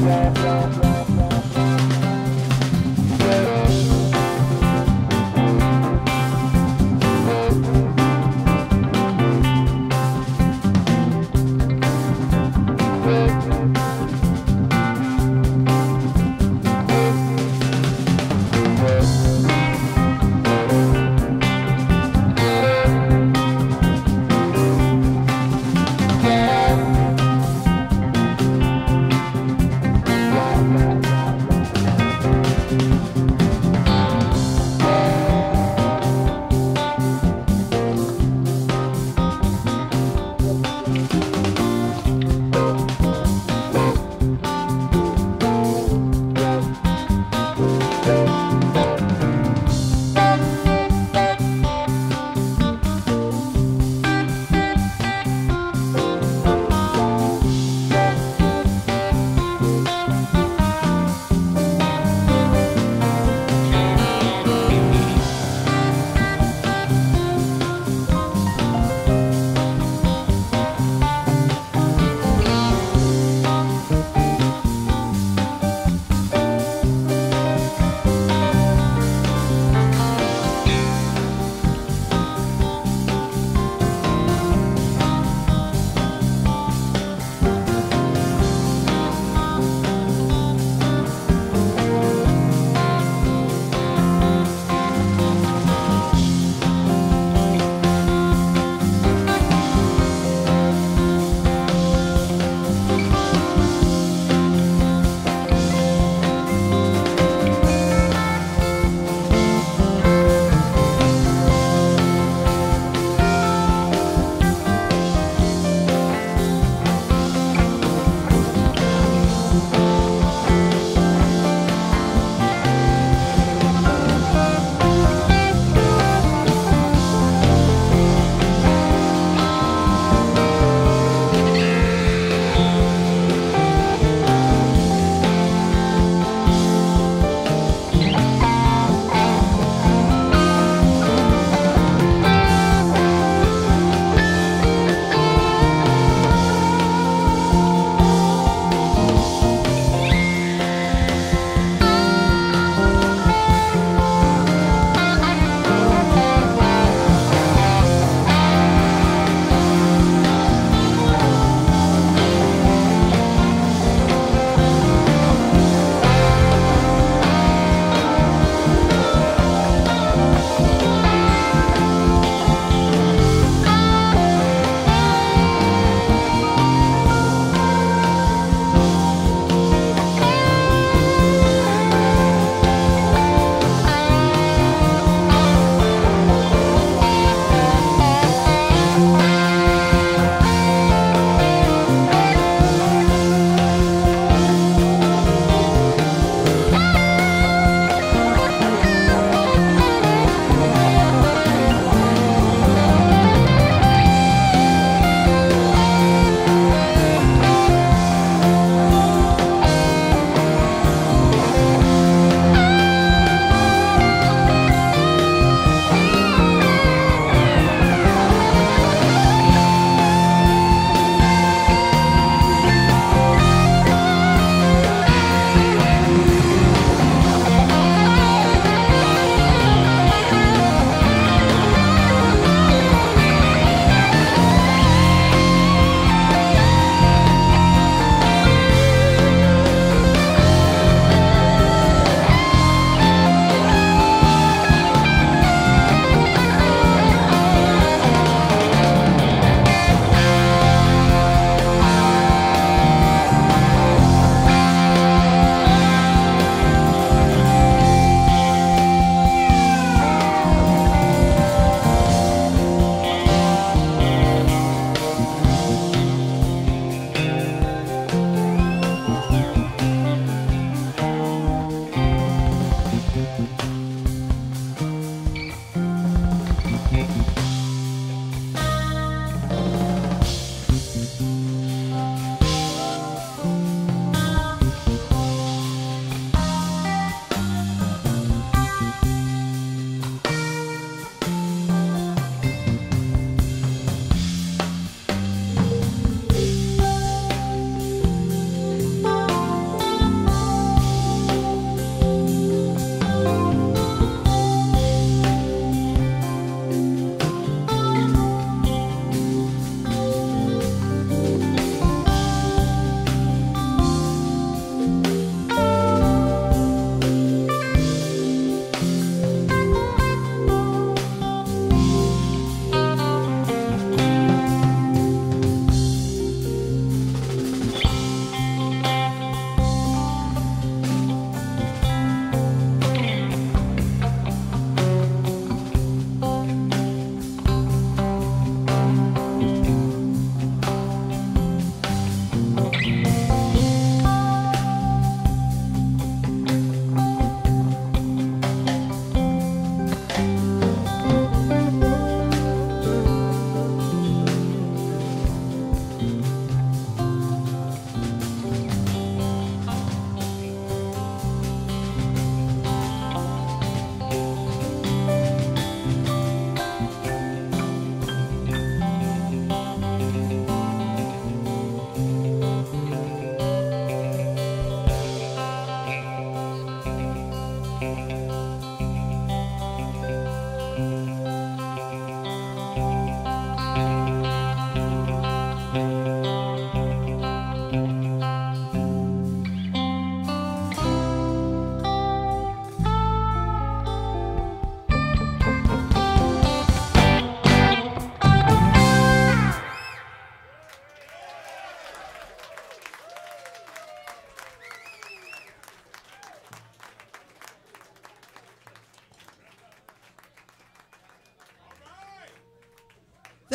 Yeah.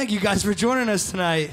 Thank you guys for joining us tonight.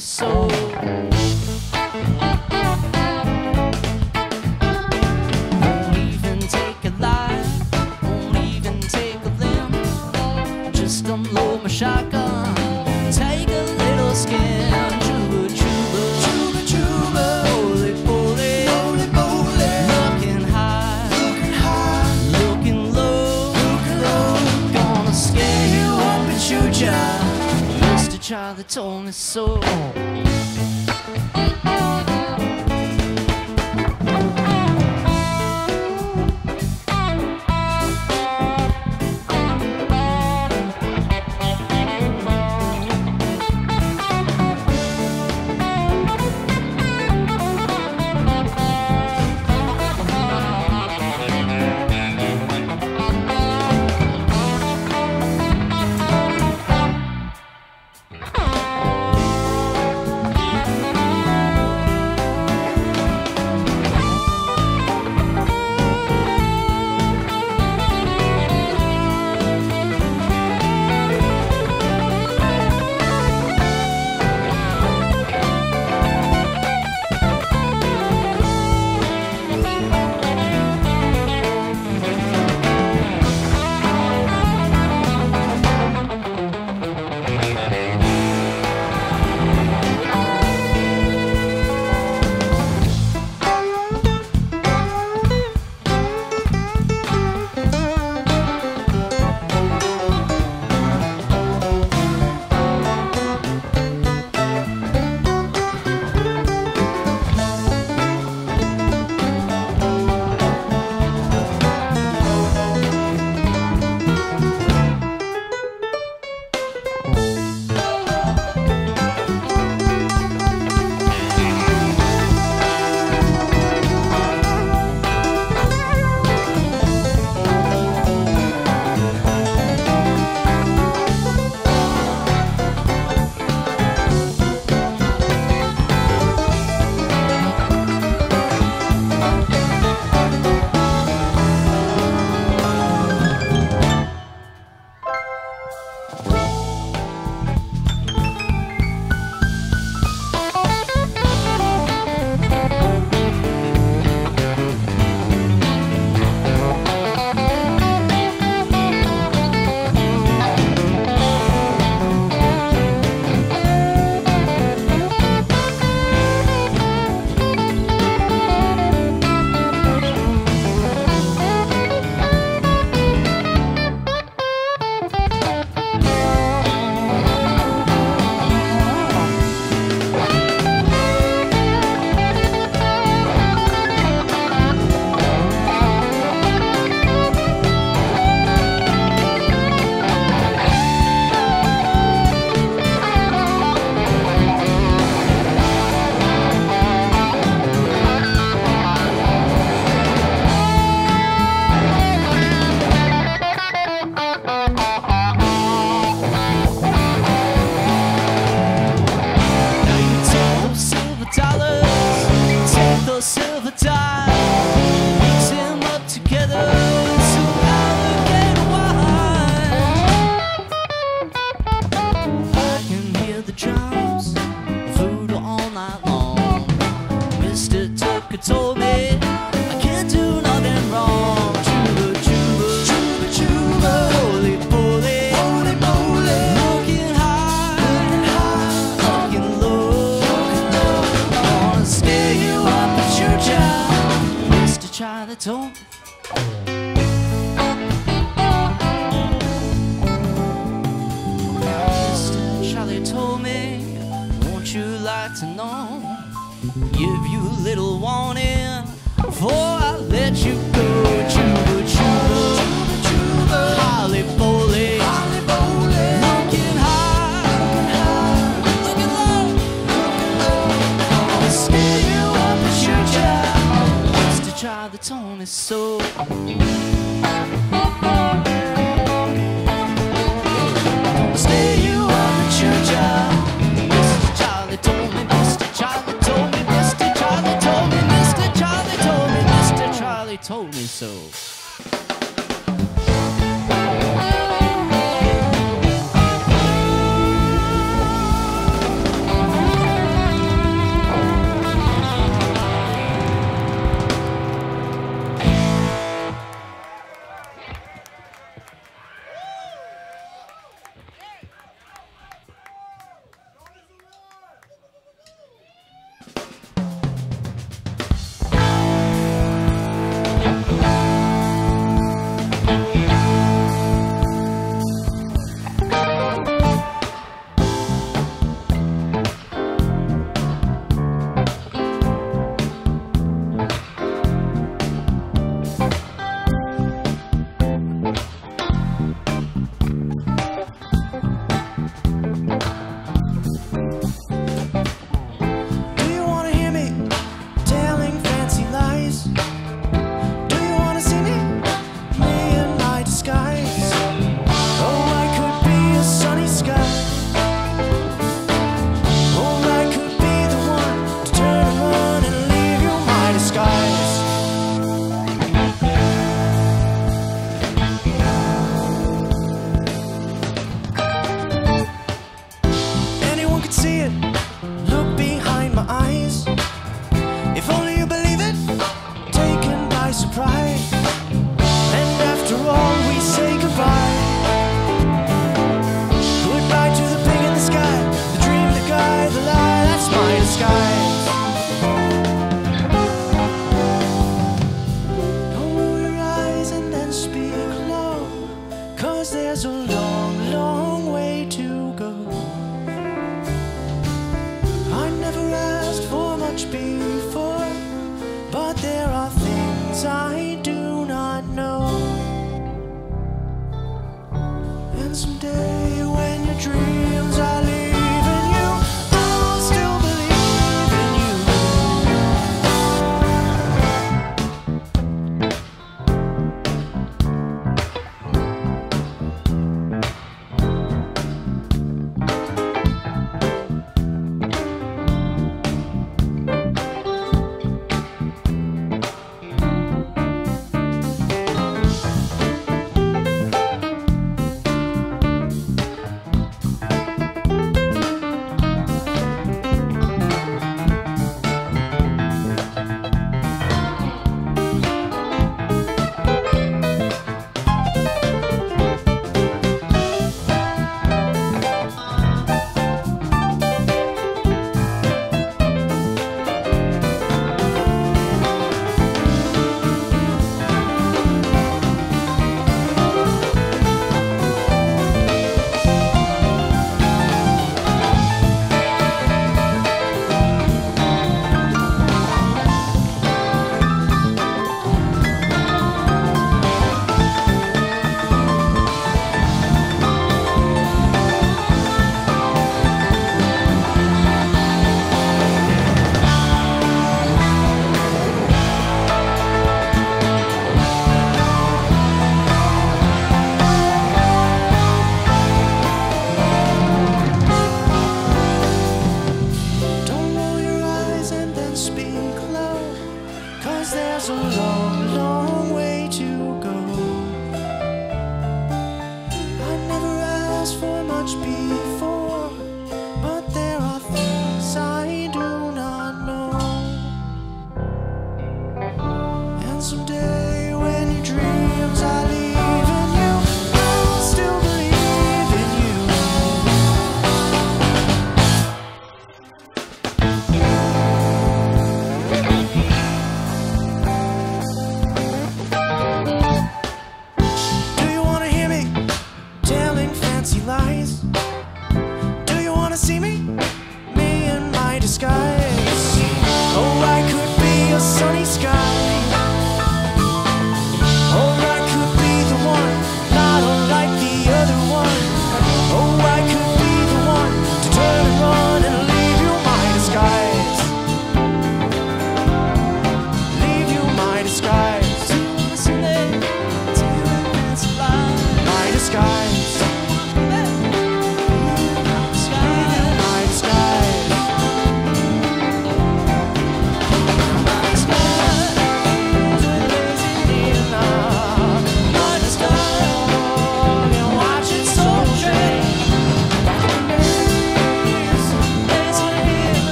So.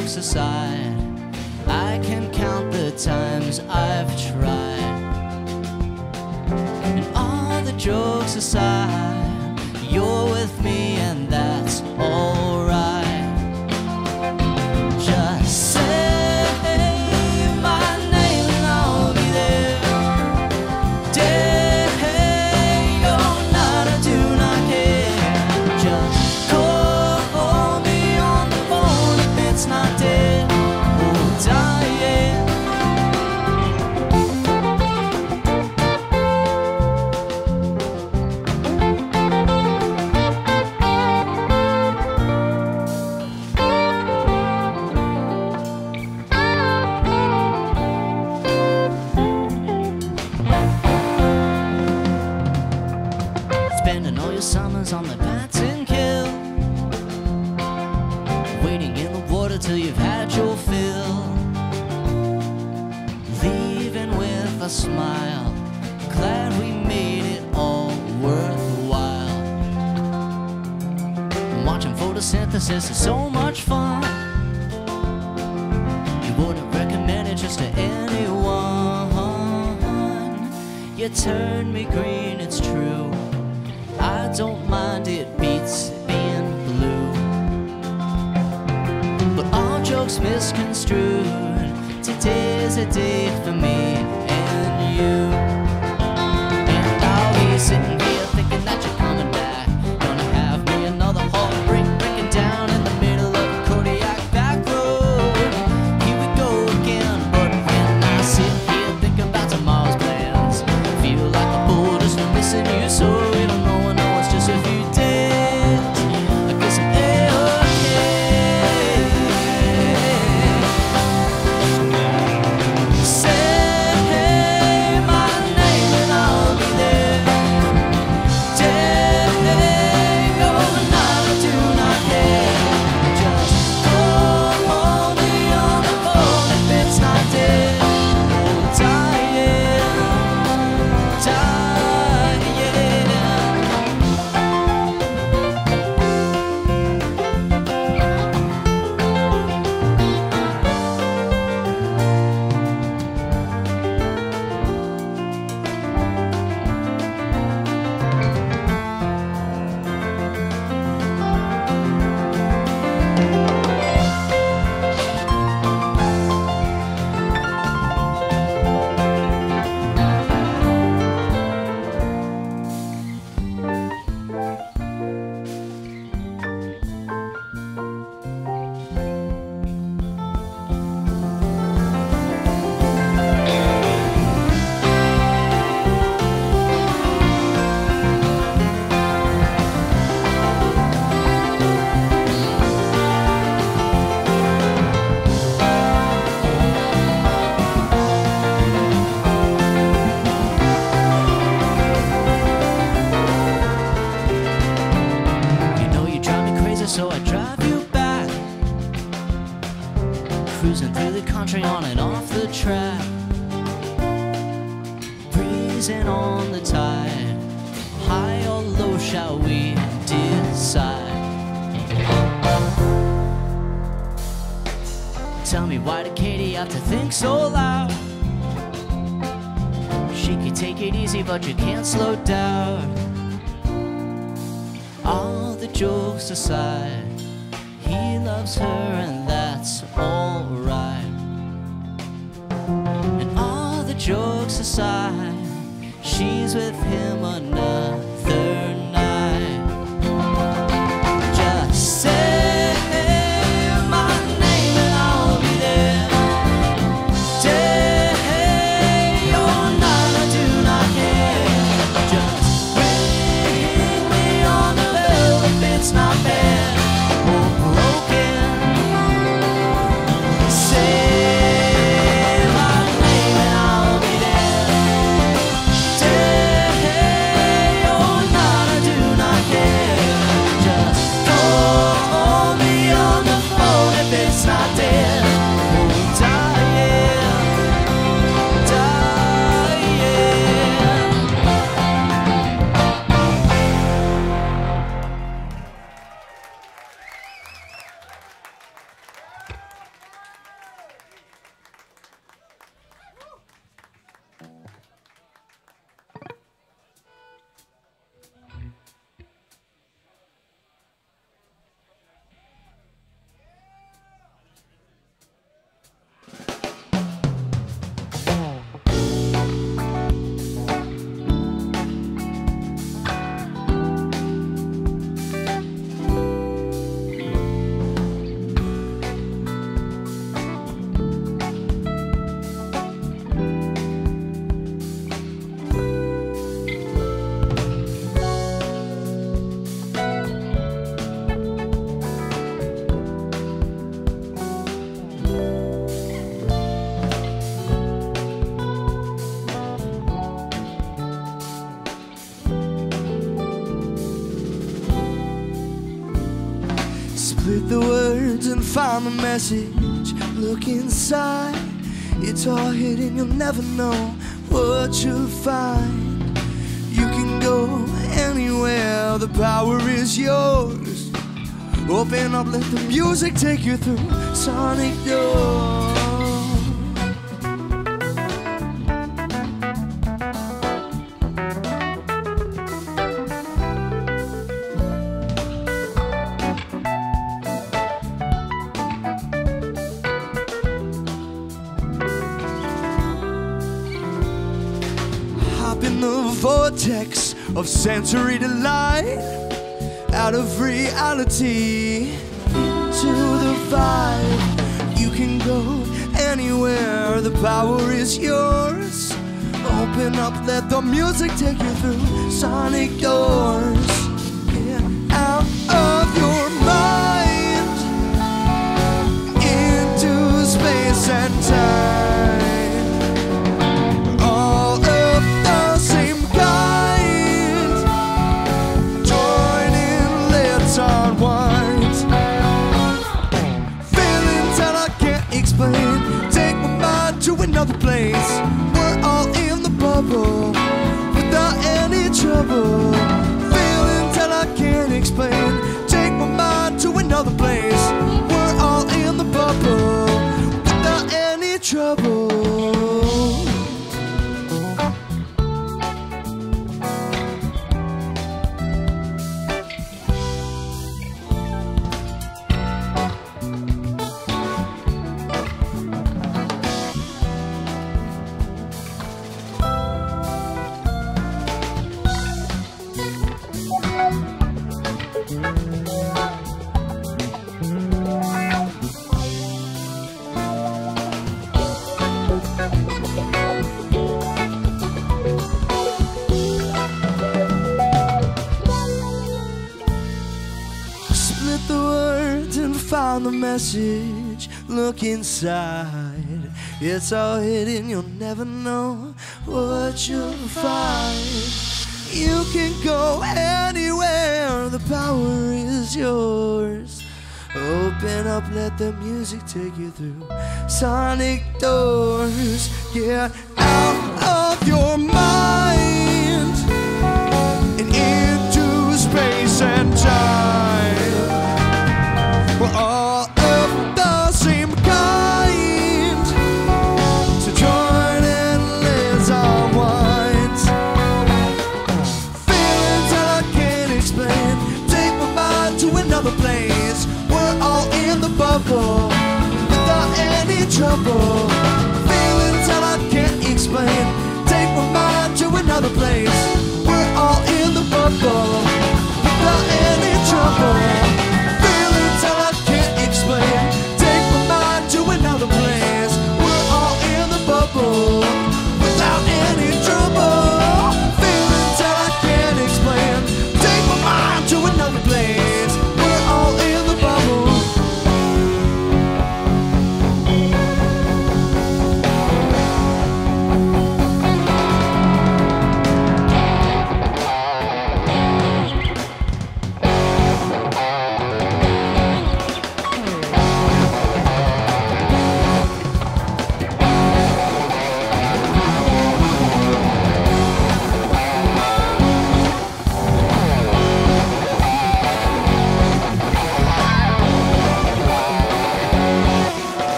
jokes aside, I can count the times I've tried. And all the jokes aside, slow down. All the jokes aside, message. Look inside, it's all hidden, you'll never know what you'll find. You can go anywhere, the power is yours. Open up, let the music take you through sonic doors. Sensory delight out of reality into the vibe. You can go anywhere, the power is yours. Open up, let the music take you through sonic doors. Out of your mind into space and time. The message. Look inside. It's all hidden, you'll never know what you'll find. You can go anywhere, the power is yours. Open up, let the music take you through sonic doors. Get out of your mind and into space and time. Trouble. Feelings that I can't explain. Take my mind to another place. We're all in the bubble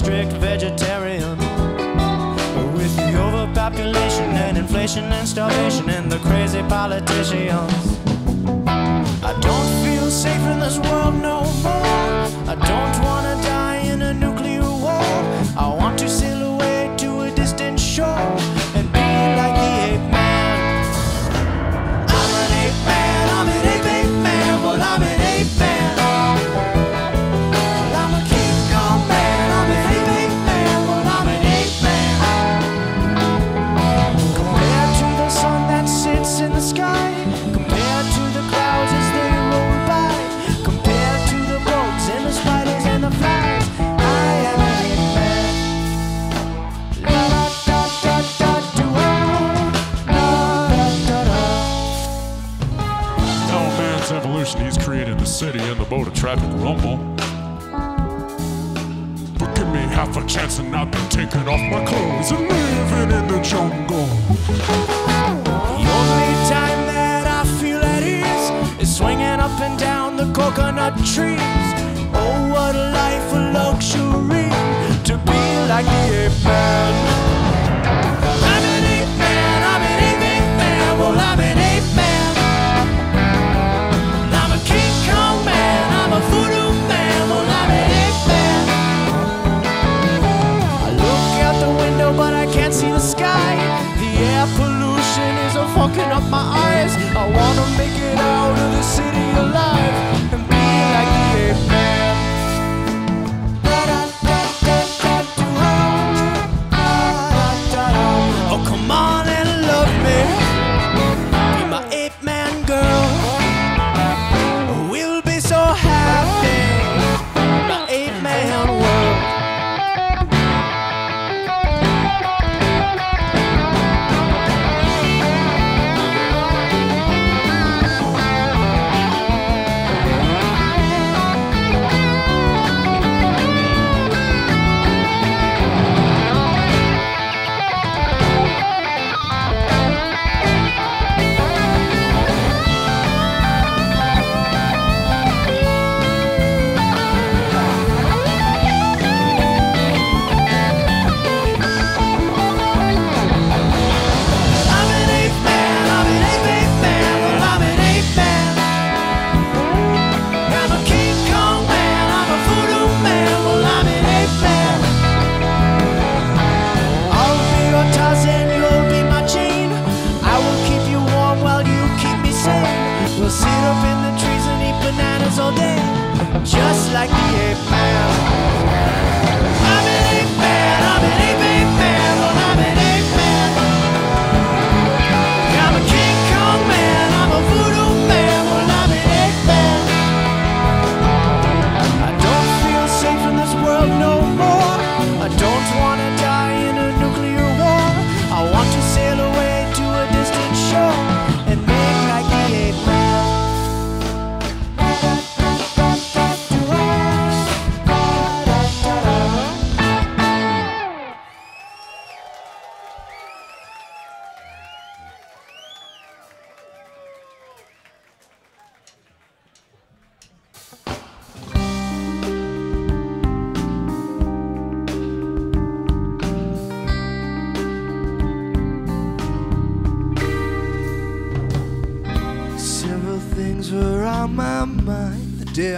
strict.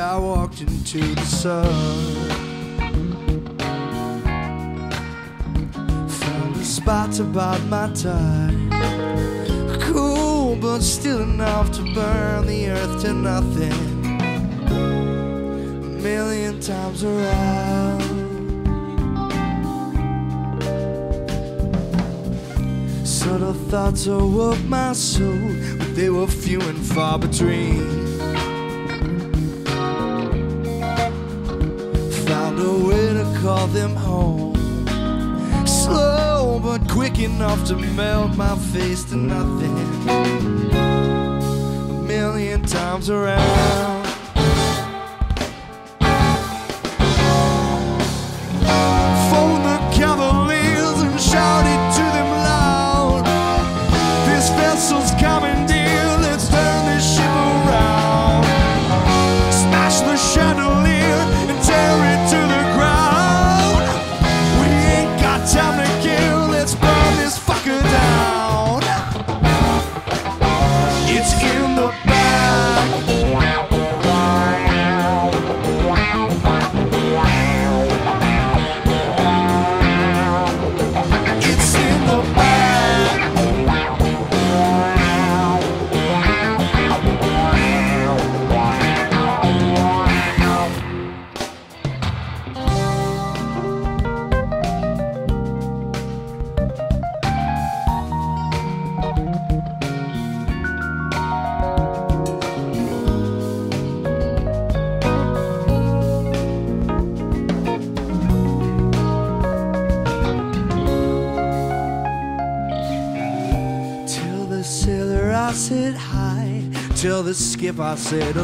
I walked into the sun. Found a spot about my time. Cool, but still enough to burn the earth to nothing. A million times around. Subtle thoughts awoke my soul, but they were few and far between. a way to call them home. Slow, but quick enough to melt my face to nothing. A million times around. cero.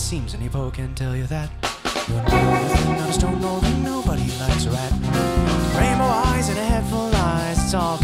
seems any poe can tell you that. You're not a stone, no, nobody likes a rat. Rainbow eyes and a head full of lies. it's all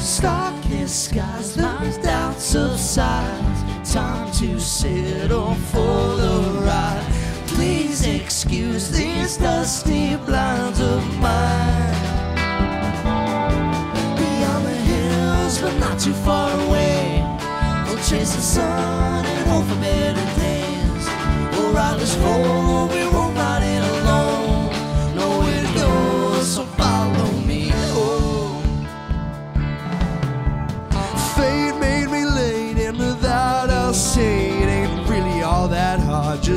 Starkest skies, those doubts of. Time to settle for the ride. Please excuse these dusty blinds of mine. Beyond the hills, but not too far away. We'll chase the sun and hope for better days. We'll ride this whole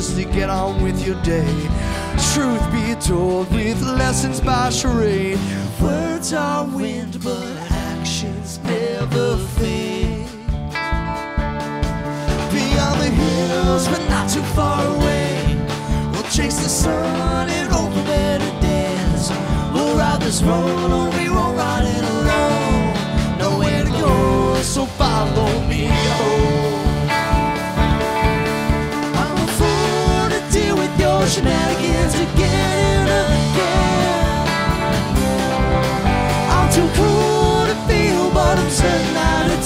just to get on with your day. Truth be told, with lessons by charade. Words are wind, but actions never fade. Beyond the hills, but not too far away. We'll chase the sun and hope for better days. We'll ride this road, or we won't ride it alone. Nowhere to go, so follow me home. shenanigans again and again. I'm too cruel to feel, but I'm certain that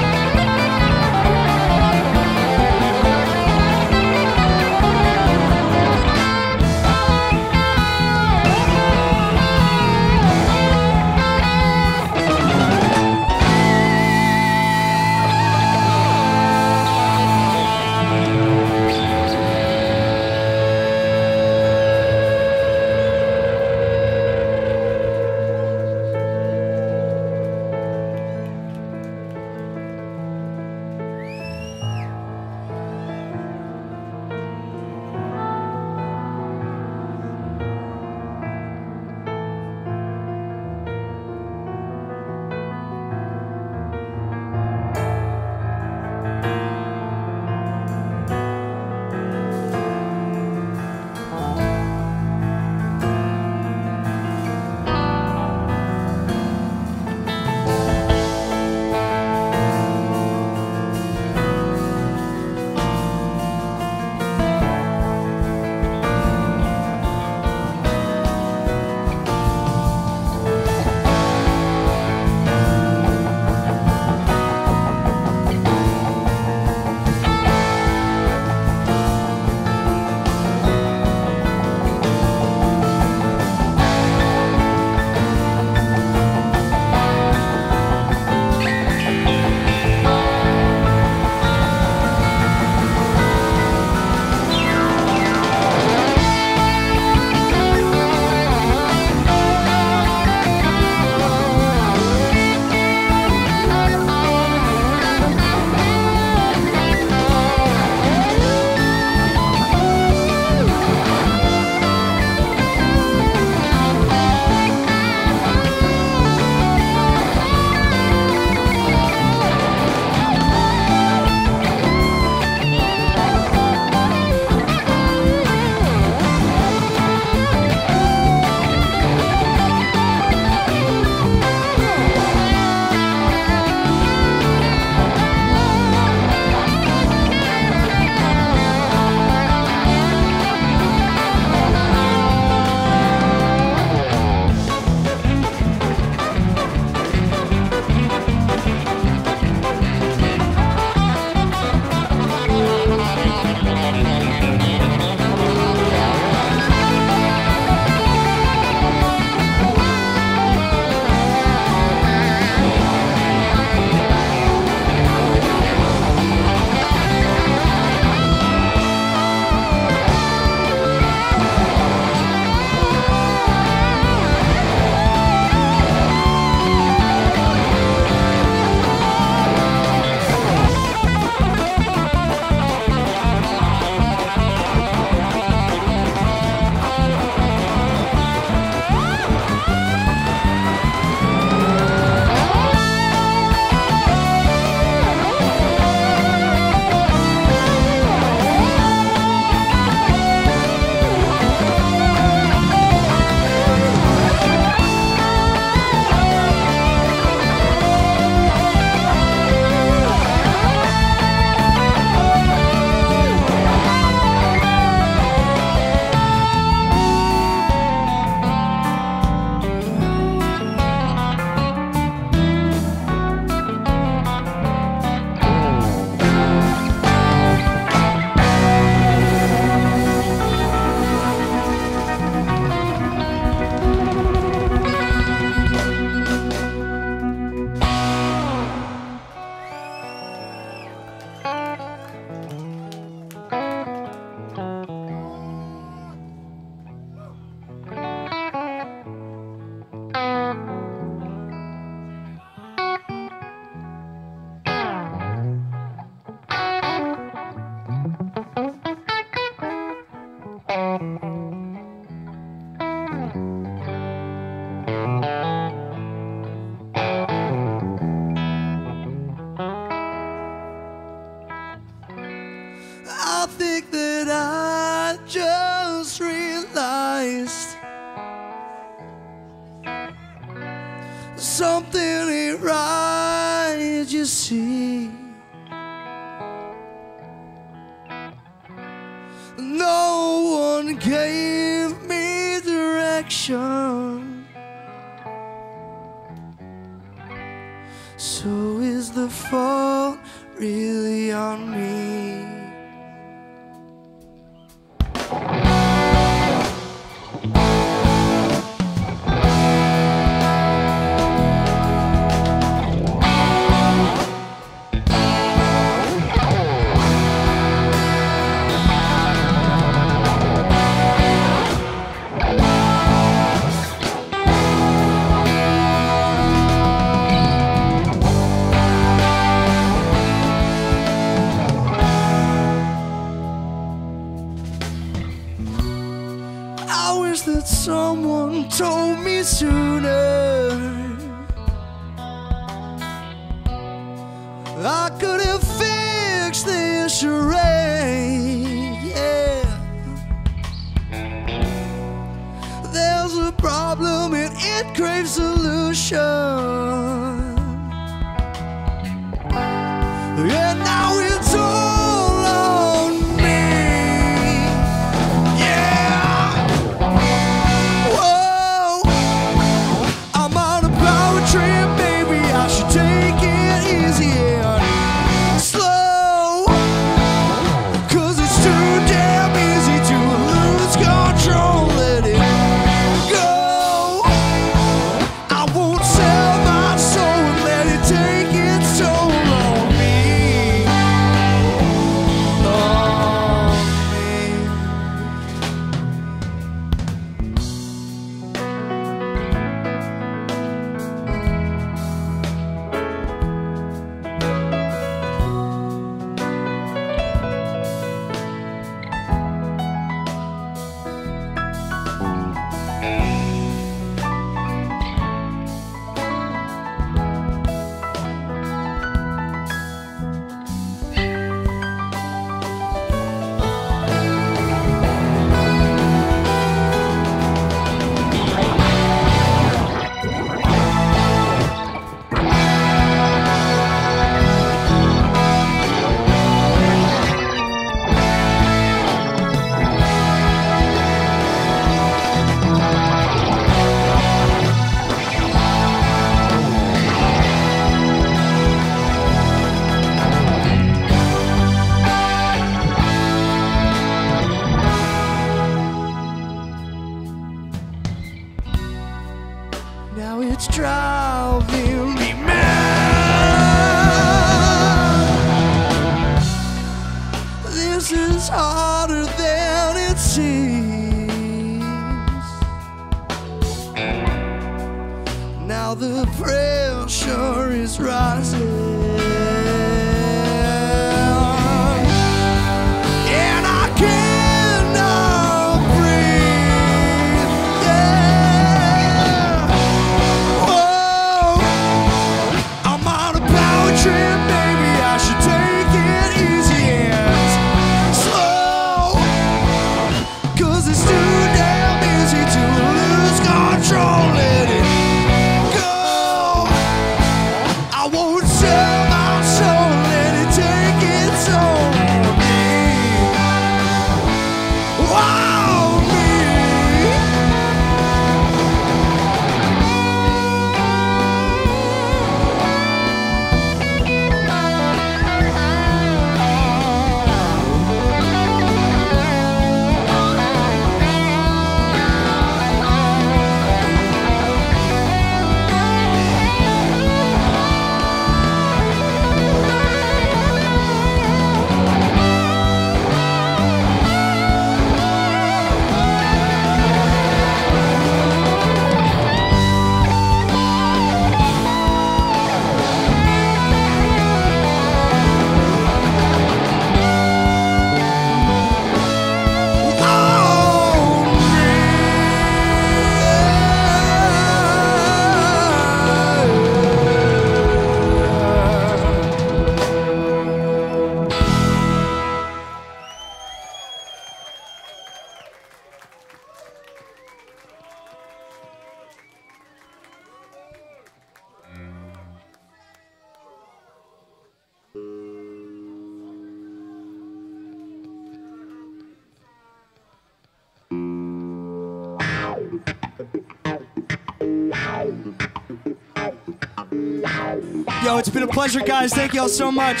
Yo, it's been a pleasure, guys. Thank you all so much.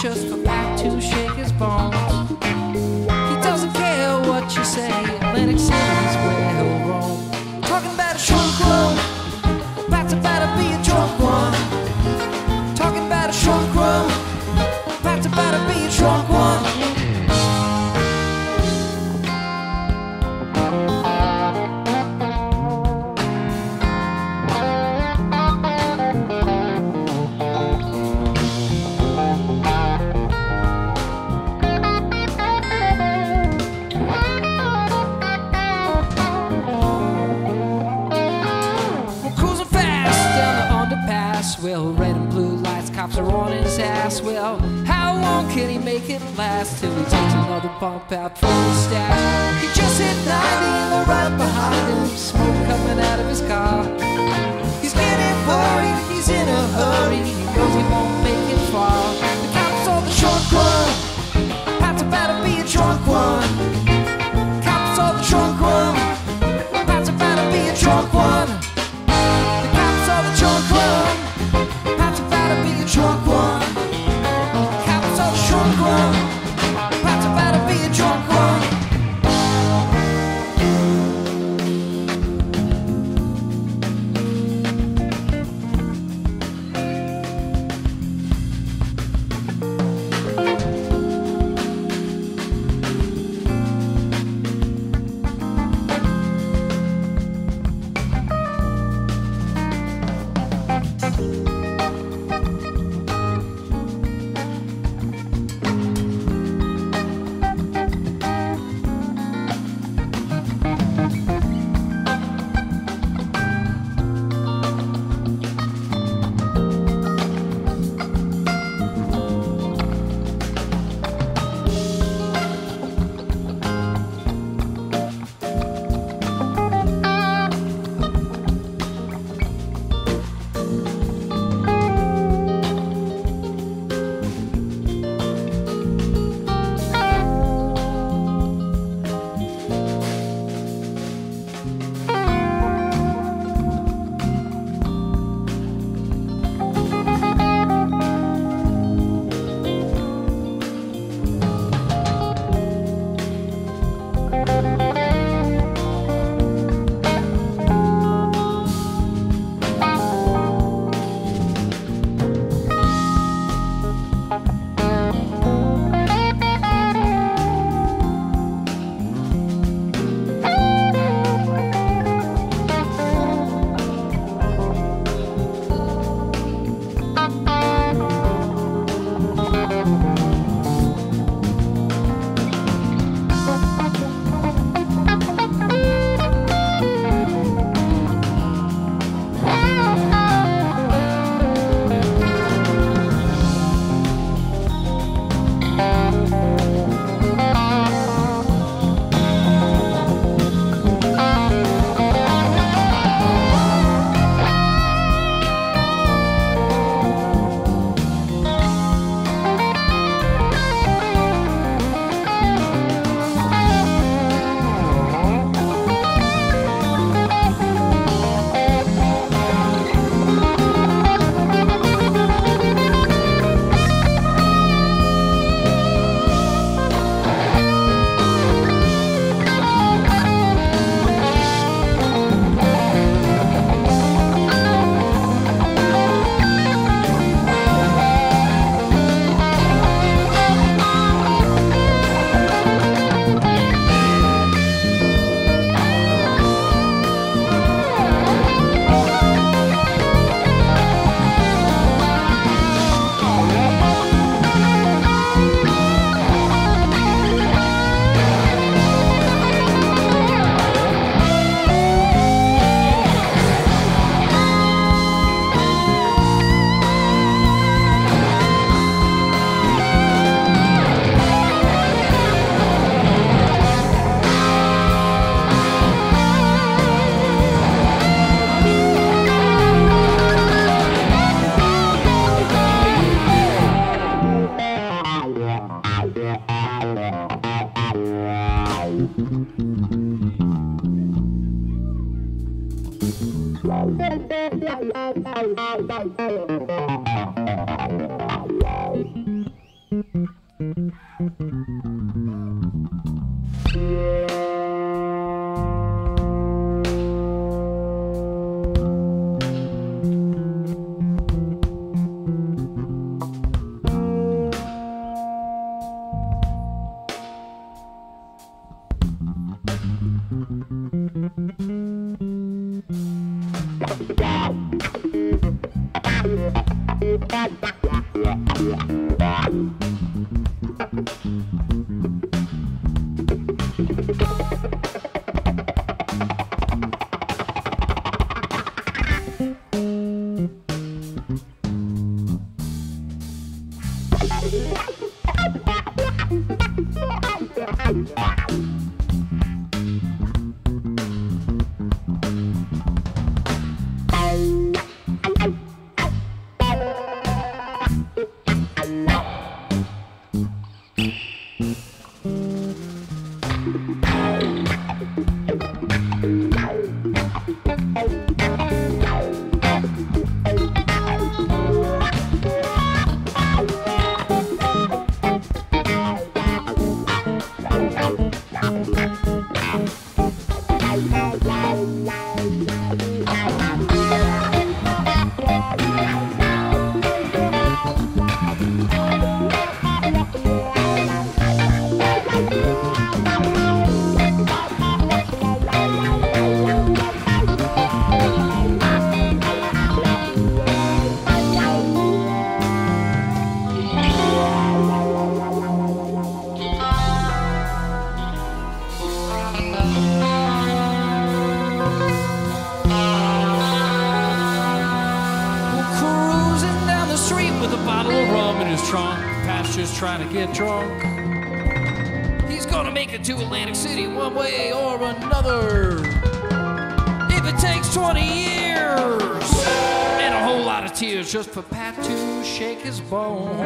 Just for Pat to shake his bones, can he make it last till he takes another bump out from the stash? He just hit 90 and they're right behind him, smoke coming out of his car. He's getting worried, he's in a hurry, he knows he won't make it far. The cops on the short one, Pat's about to be a drunk one. Cops on the drunk one. Pat's about to be a drunk one. Get drunk. He's gonna make it to Atlantic City one way or another. If it takes 20 years and a whole lot of tears just for Pat to shake his bone.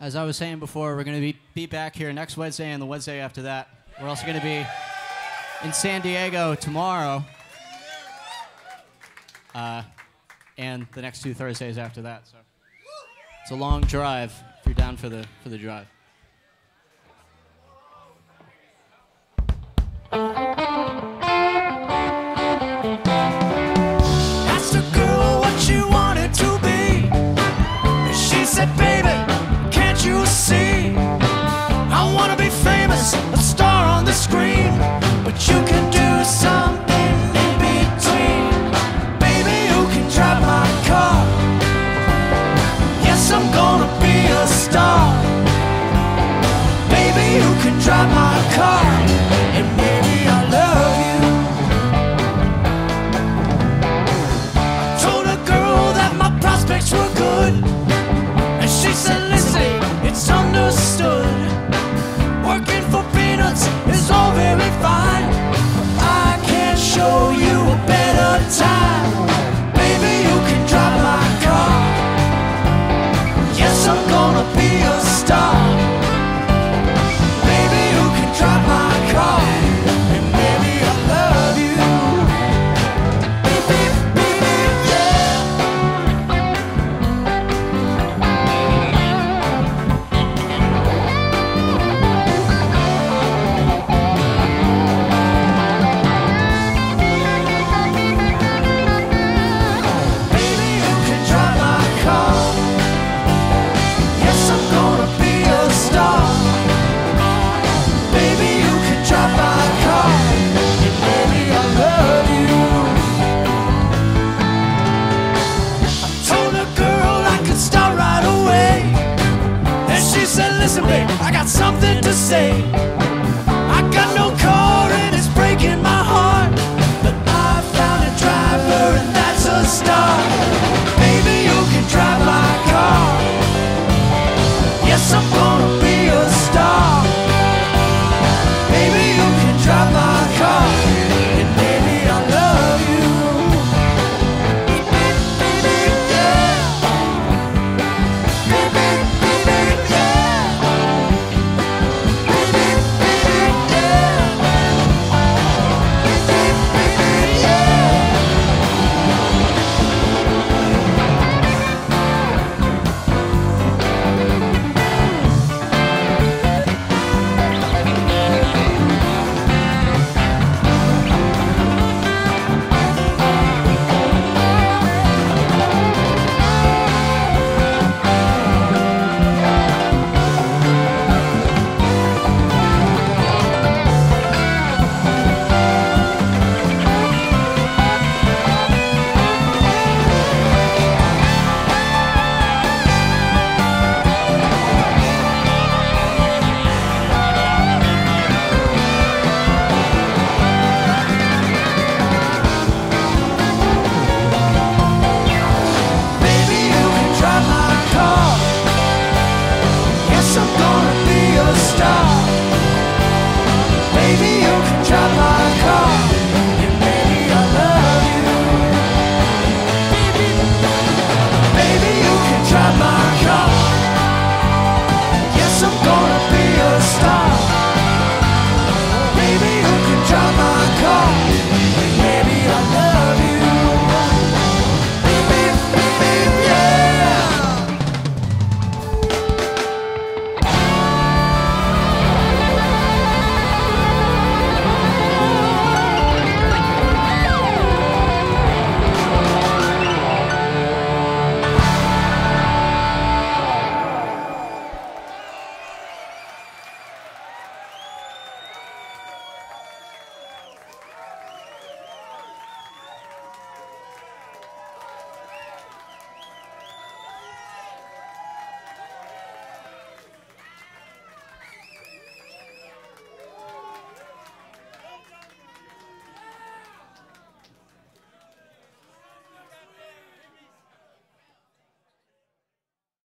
As I was saying before, we're going to be, be back here next Wednesday and the Wednesday after that. We're also going to be in San Diego tomorrow. Uh, and the next two Thursdays after that. So it's a long drive if you're down for the for the drive.